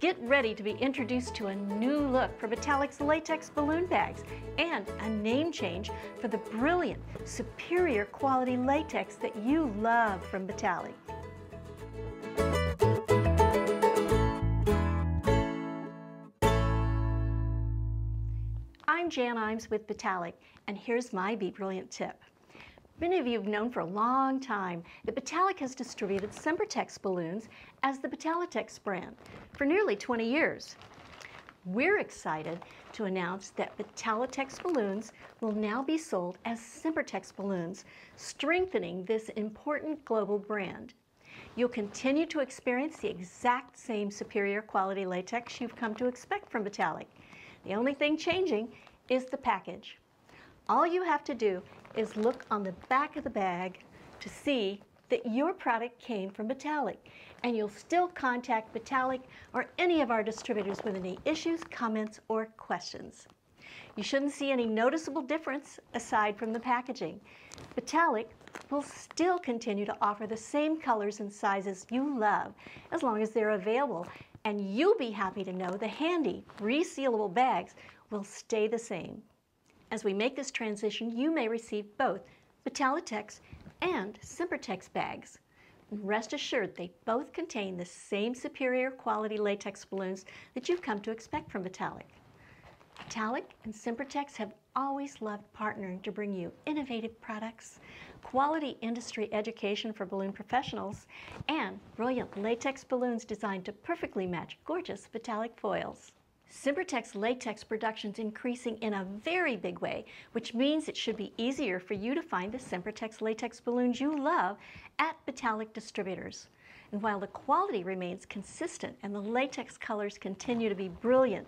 Get ready to be introduced to a new look for Betallic's latex balloon bags and a name change for the brilliant, superior quality latex that you love from Betallic. I'm Jan Iiams with Betallic, and here's my Be Brilliant tip. Many of you have known for a long time that Betallic has distributed Sempertex balloons as the Betallatex brand for nearly 20 years. We're excited to announce that Betallatex balloons will now be sold as Sempertex balloons, strengthening this important global brand. You'll continue to experience the exact same superior quality latex you've come to expect from Betallic. The only thing changing is the package. All you have to do is look on the back of the bag to see that your product came from Betallic. and you'll still contact Betallic or any of our distributors with any issues, comments, or questions. You shouldn't see any noticeable difference aside from the packaging. Betallic will still continue to offer the same colors and sizes you love as long as they're available, and you'll be happy to know the handy resealable bags will stay the same. As we make this transition, you may receive both Betallatex and Sempertex bags. Rest assured they both contain the same superior quality latex balloons that you've come to expect from Betallic. Betallic and Sempertex have always loved partnering to bring you innovative products, quality industry education for balloon professionals, and brilliant latex balloons designed to perfectly match gorgeous Betallic foils. Sempertex latex production's increasing in a very big way, which means it should be easier for you to find the Sempertex latex balloons you love at Betallic distributors. And while the quality remains consistent and the latex colors continue to be brilliant,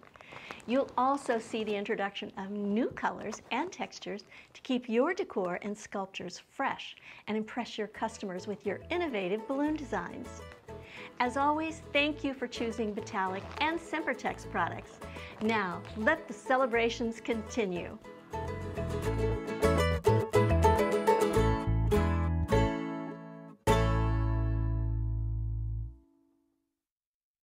you'll also see the introduction of new colors and textures to keep your decor and sculptures fresh and impress your customers with your innovative balloon designs. As always, thank you for choosing Betallic and Sempertex products. Now, let the celebrations continue.